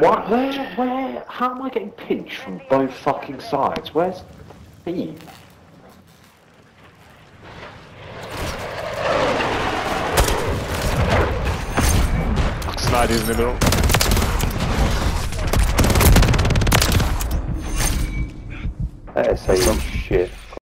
What? Where? Where? How am I getting pinched from both fucking sides? Where's Steve? Snidy's in the middle. That is some shit.